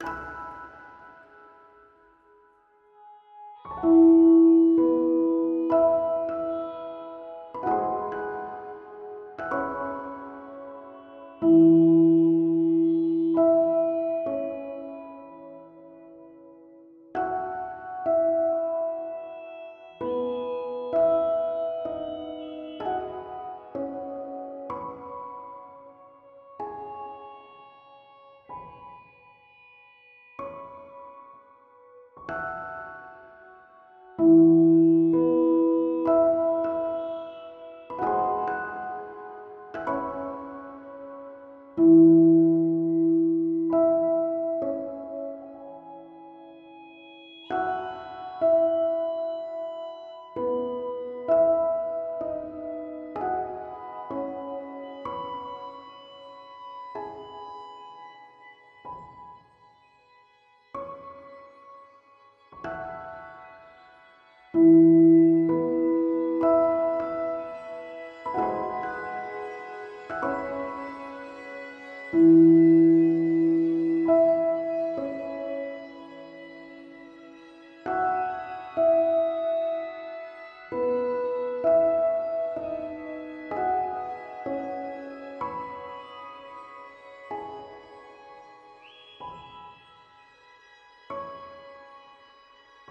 Thank you.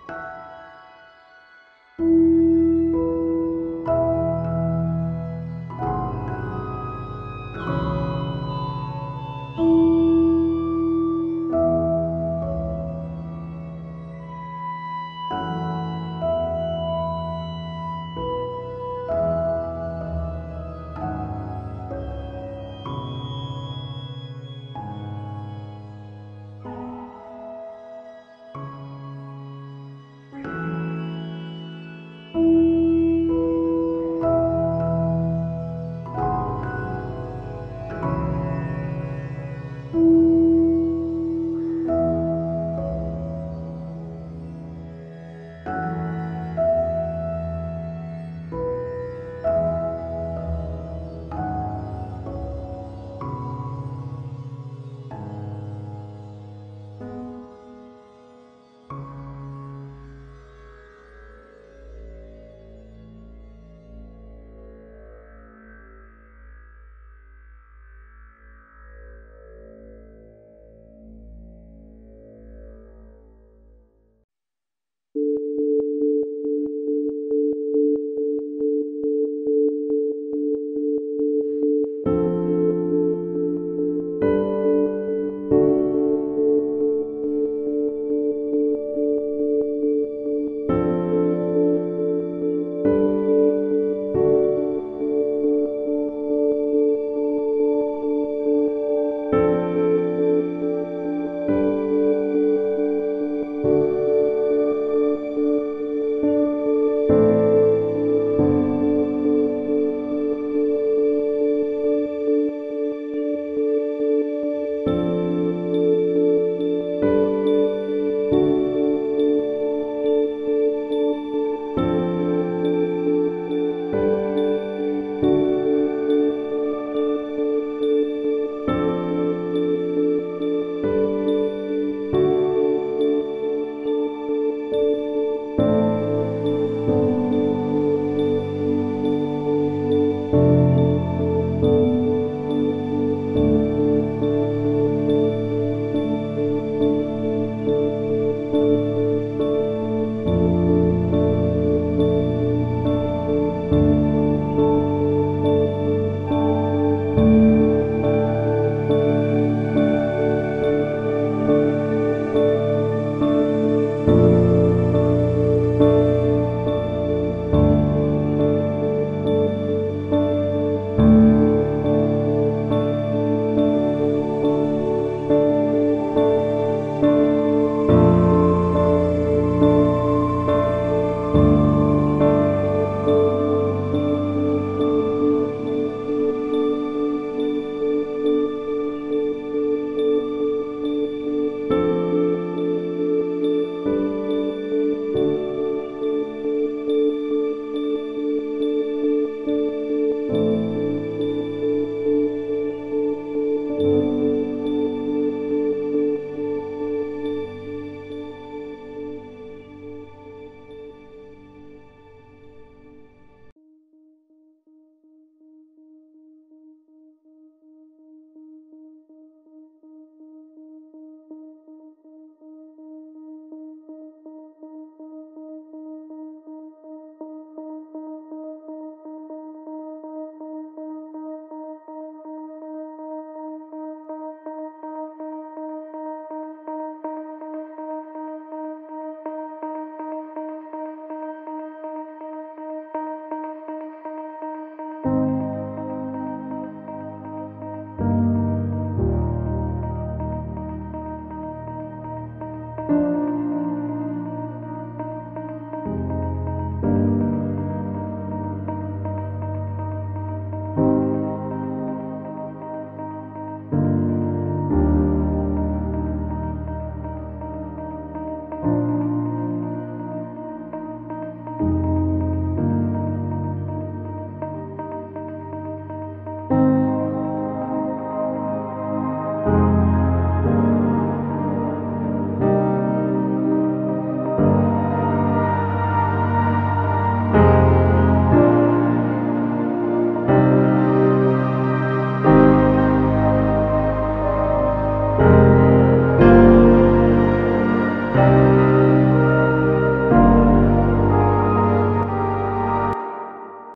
you